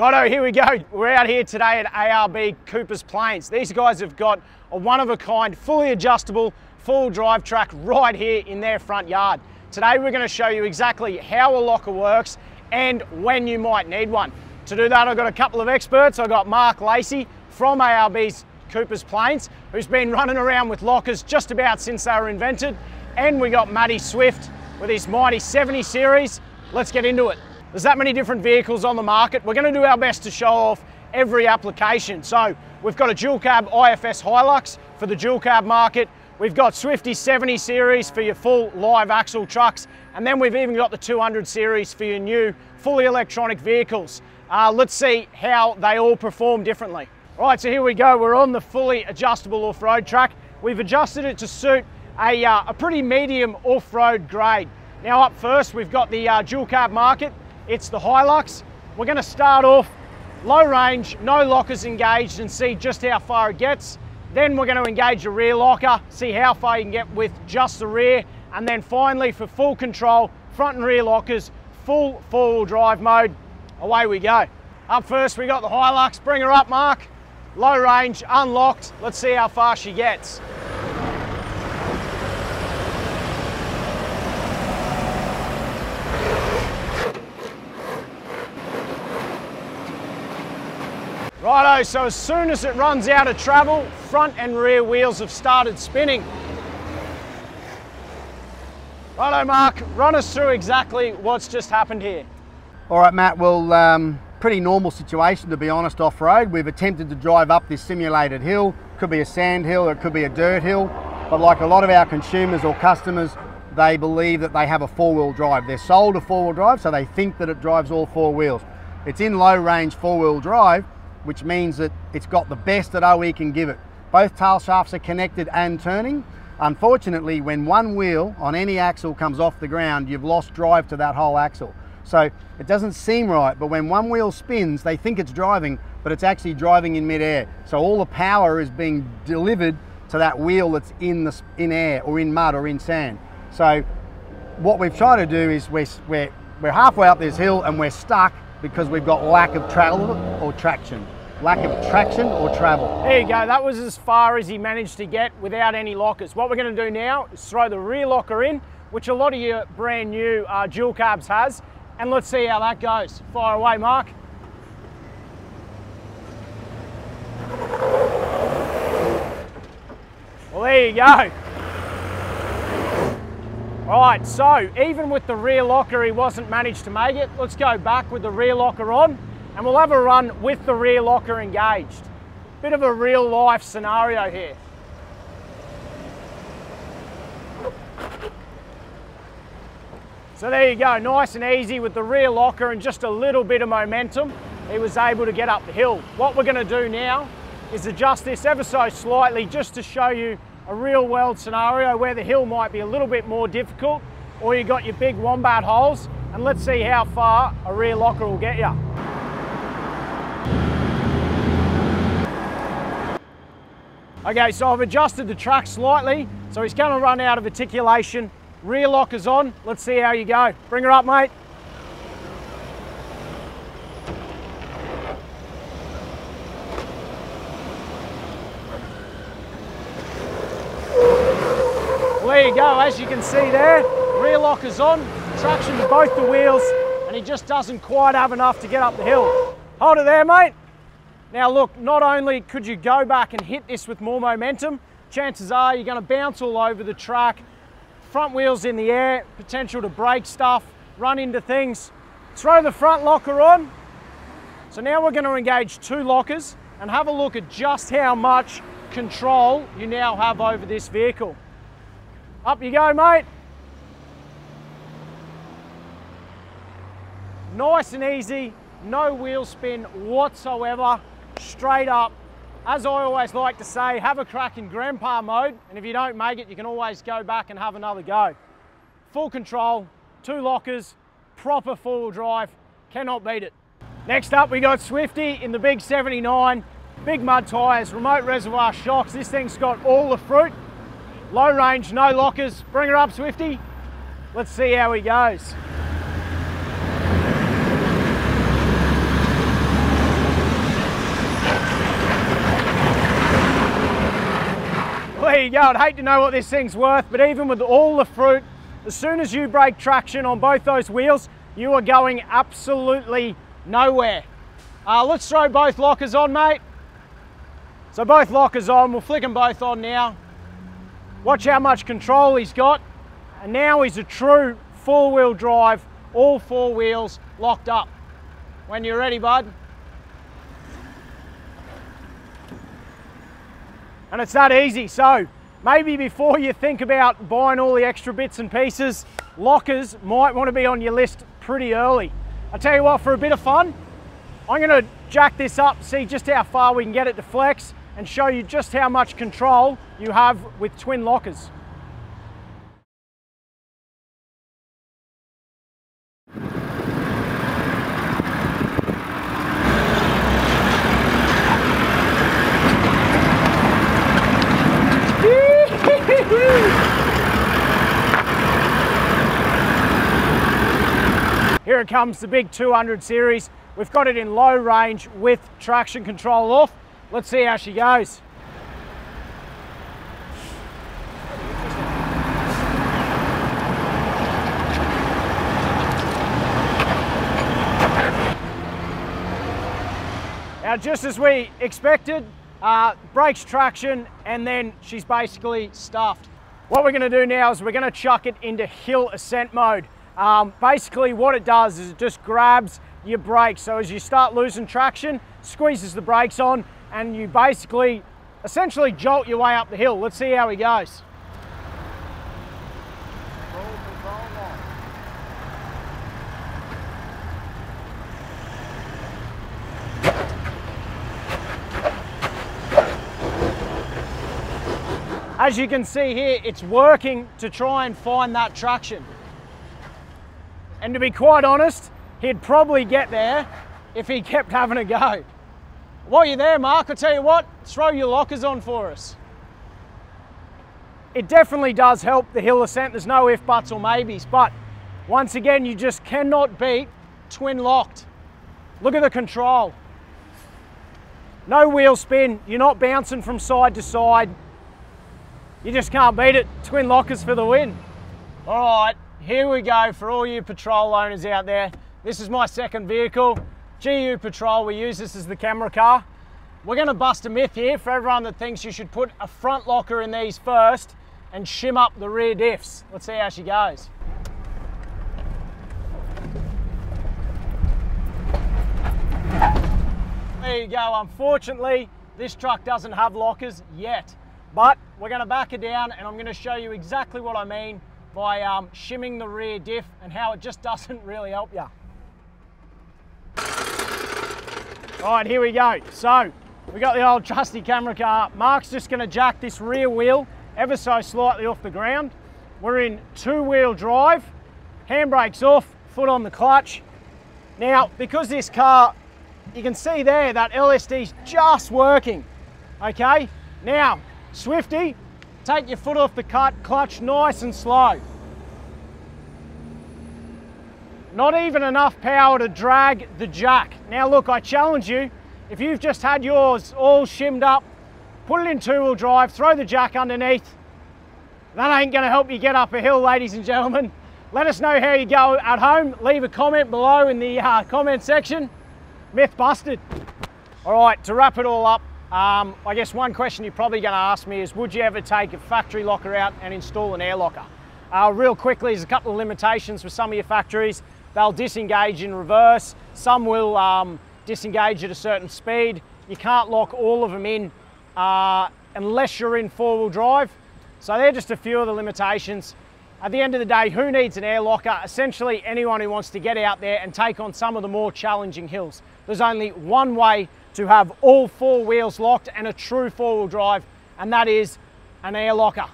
Righto, here we go. We're out here today at ARB Coopers Plains. These guys have got a one-of-a-kind, fully adjustable, full drive track right here in their front yard. Today we're going to show you exactly how a locker works and when you might need one. To do that I've got a couple of experts. I've got Mark Lacey from ARB's Coopers Plains, who's been running around with lockers just about since they were invented. And we got Matty Swift with his Mighty 70 series. Let's get into it. There's that many different vehicles on the market. We're going to do our best to show off every application. So we've got a dual cab IFS Hilux for the dual cab market. We've got Swifty 70 series for your full live axle trucks. And then we've even got the 200 series for your new fully electronic vehicles. Uh, let's see how they all perform differently. All right, so here we go. We're on the fully adjustable off-road track. We've adjusted it to suit a, uh, a pretty medium off-road grade. Now up first, we've got the uh, dual cab market. It's the Hilux. We're gonna start off low range, no lockers engaged and see just how far it gets. Then we're gonna engage the rear locker, see how far you can get with just the rear. And then finally for full control, front and rear lockers, full four-wheel drive mode, away we go. Up first, we got the Hilux. Bring her up, Mark. Low range, unlocked. Let's see how far she gets. Righto, so as soon as it runs out of travel, front and rear wheels have started spinning. Righto, Mark, run us through exactly what's just happened here. All right, Matt, well, um, pretty normal situation to be honest off-road. We've attempted to drive up this simulated hill. Could be a sand hill or it could be a dirt hill. But like a lot of our consumers or customers, they believe that they have a four-wheel drive. They're sold a four-wheel drive, so they think that it drives all four wheels. It's in low range four-wheel drive, which means that it's got the best that OE can give it. Both tail shafts are connected and turning. Unfortunately, when one wheel on any axle comes off the ground, you've lost drive to that whole axle. So it doesn't seem right, but when one wheel spins, they think it's driving, but it's actually driving in midair. So all the power is being delivered to that wheel that's in the in air or in mud or in sand. So what we've tried to do is we're, we're, we're halfway up this hill and we're stuck because we've got lack of travel or traction. Lack of traction or travel. There you go, that was as far as he managed to get without any lockers. What we're gonna do now is throw the rear locker in, which a lot of your brand new uh, dual cabs has, and let's see how that goes. Fire away, Mark. Well, there you go. Right, so even with the rear locker, he wasn't managed to make it. Let's go back with the rear locker on and we'll have a run with the rear locker engaged. Bit of a real life scenario here. So there you go, nice and easy with the rear locker and just a little bit of momentum, he was able to get up the hill. What we're gonna do now is adjust this ever so slightly just to show you a real world scenario where the hill might be a little bit more difficult or you got your big wombat holes and let's see how far a rear locker will get you. Okay, so I've adjusted the track slightly, so he's going to run out of articulation. Rear locker's on. Let's see how you go. Bring her up, mate. There you go, as you can see there, rear locker's on, traction to both the wheels, and he just doesn't quite have enough to get up the hill. Hold it there, mate. Now look, not only could you go back and hit this with more momentum, chances are you're gonna bounce all over the track, front wheels in the air, potential to break stuff, run into things. Throw the front locker on. So now we're gonna engage two lockers and have a look at just how much control you now have over this vehicle. Up you go, mate. Nice and easy, no wheel spin whatsoever, straight up. As I always like to say, have a crack in grandpa mode, and if you don't make it, you can always go back and have another go. Full control, two lockers, proper four-wheel drive, cannot beat it. Next up, we got Swifty in the big 79, big mud tyres, remote reservoir shocks. This thing's got all the fruit, Low range, no lockers. Bring her up, Swifty. Let's see how he goes. there you go. I'd hate to know what this thing's worth, but even with all the fruit, as soon as you break traction on both those wheels, you are going absolutely nowhere. Uh, let's throw both lockers on, mate. So both lockers on, we'll flick them both on now. Watch how much control he's got. And now he's a true four-wheel drive, all four wheels locked up. When you're ready, bud. And it's that easy. So maybe before you think about buying all the extra bits and pieces, lockers might want to be on your list pretty early. I tell you what, for a bit of fun, I'm going to jack this up, see just how far we can get it to flex and show you just how much control you have with twin lockers. Here it comes, the big 200 series. We've got it in low range with traction control off. Let's see how she goes. Now, just as we expected, uh, breaks traction, and then she's basically stuffed. What we're gonna do now is we're gonna chuck it into hill ascent mode. Um, basically what it does is it just grabs your brakes. So as you start losing traction, squeezes the brakes on and you basically essentially jolt your way up the hill. Let's see how he goes. As you can see here, it's working to try and find that traction. And to be quite honest, he'd probably get there if he kept having a go. While you're there, Mark, I'll tell you what, throw your lockers on for us. It definitely does help the hill ascent. There's no if, buts, or maybes. But once again, you just cannot beat twin locked. Look at the control. No wheel spin. You're not bouncing from side to side. You just can't beat it. Twin lockers for the win. All right, here we go for all you patrol owners out there. This is my second vehicle, GU Patrol. We use this as the camera car. We're gonna bust a myth here for everyone that thinks you should put a front locker in these first and shim up the rear diffs. Let's see how she goes. There you go. Unfortunately, this truck doesn't have lockers yet, but we're gonna back it down and I'm gonna show you exactly what I mean by um, shimming the rear diff and how it just doesn't really help you. All right, here we go. So we got the old trusty camera car. Mark's just gonna jack this rear wheel ever so slightly off the ground. We're in two wheel drive, handbrakes off, foot on the clutch. Now, because this car, you can see there that LSD's just working, okay? Now, Swifty, Take your foot off the cut, clutch nice and slow. Not even enough power to drag the jack. Now look, I challenge you, if you've just had yours all shimmed up, put it in two-wheel drive, throw the jack underneath. That ain't gonna help you get up a hill, ladies and gentlemen. Let us know how you go at home. Leave a comment below in the uh, comment section. Myth busted. All right, to wrap it all up, um, I guess one question you're probably to ask me is, would you ever take a factory locker out and install an air locker? Uh, real quickly, there's a couple of limitations for some of your factories. They'll disengage in reverse. Some will um, disengage at a certain speed. You can't lock all of them in uh, unless you're in four-wheel drive. So they're just a few of the limitations. At the end of the day, who needs an air locker? Essentially anyone who wants to get out there and take on some of the more challenging hills. There's only one way to have all four wheels locked and a true four-wheel drive, and that is an air locker.